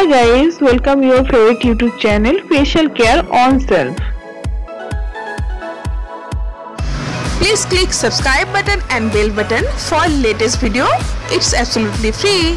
Hi guys, welcome your favorite YouTube channel Facial Care on Self. Please click subscribe button and bell button for latest video. It's absolutely free.